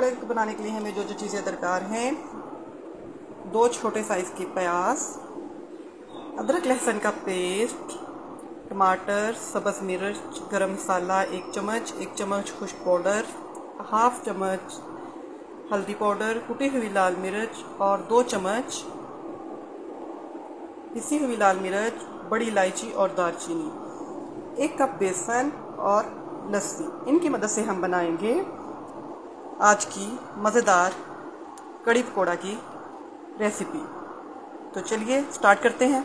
कड़ी पकौड़े बनाने के लिए हमें जो जो चीज़ें दरकार हैं, दो छोटे साइज़ के प्याज, अदरक लहसुन का पेस्ट टमाटर, सब्ज़ मिर्च, गरम मसाला, एक चम्मच एक चम्मच खुश्क पाउडर हाफ़ चम्मच हल्दी पाउडर कुटी हुई लाल मिर्च और दो चम्मच पिसी हुई लाल मिर्च, बड़ी इलायची और दालचीनी, एक कप बेसन और लस्सी। इनकी मदद से हम बनाएँगे। आज की मज़ेदार कड़ी पकौड़ा की रेसिपी तो चलिए स्टार्ट करते हैं।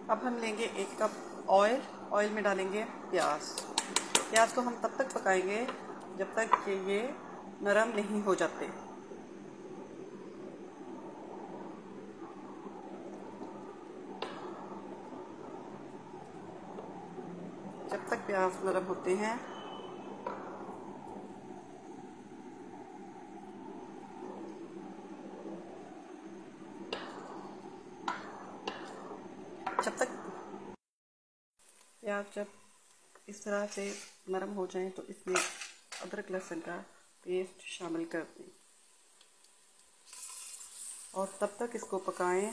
अब हम लेंगे एक कप ऑयल ऑयल में डालेंगे प्याज। प्याज को हम तब तक पकाएँगे जब तक कि ये नरम नहीं हो जाते। जब तक प्याज नरम होते हैं जब तक प्याज जब इस तरह से नरम हो जाए तो इसमें अदरक, लहसुन का पेस्ट शामिल कर दें। और तब तक इसको पकाएँ,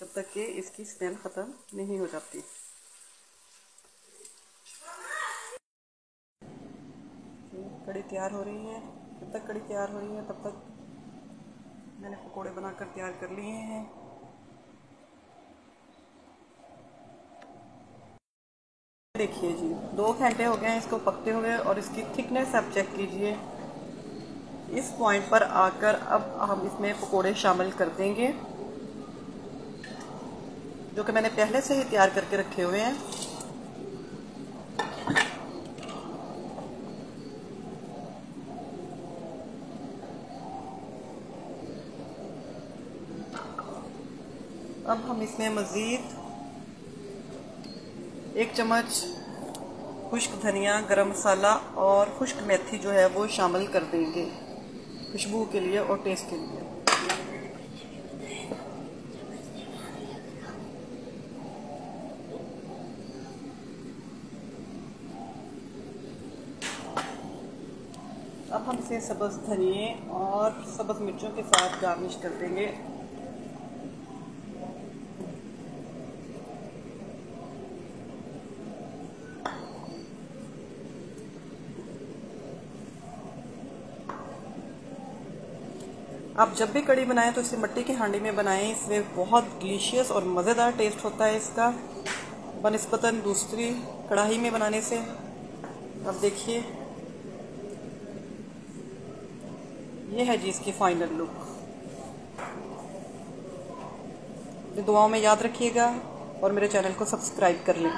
तब तक कि इसकी स्मेल ख़त्म नहीं हो जाती। कड़ी तैयार हो रही है। जब तक कड़ी तैयार हो रही है, तब तक मैंने पकोड़े बनाकर तैयार कर लिए हैं। देखिए जी, दो घंटे हो गए हैं इसको पकते हुए और इसकी थिकनेस आप चेक कीजिए। इस पॉइंट पर आकर अब हम इसमें पकोड़े शामिल कर देंगे, जो कि मैंने पहले से ही तैयार करके रखे हुए हैं। अब हम इसमें मज़ीद एक चम्मच खुश्क धनिया, गरम मसाला और खुश्क मेथी जो है वो शामिल कर देंगे खुशबू के लिए और टेस्ट के लिए। अब हम इसे सब्ज़ धनिए और सब्ज़ मिर्चों के साथ गार्निश कर देंगे। आप जब भी कड़ी बनाएँ तो इसे मिट्टी की हांडी में बनाएँ। इसमें बहुत डिलीशियस और मज़ेदार टेस्ट होता है इसका। बनस्पतन दूसरी कढ़ाई में बनाने से। अब देखिए। ये है जी इसकी फाइनल लुक दुआओं में याद रखिएगा और मेरे चैनल को सब्सक्राइब कर लें।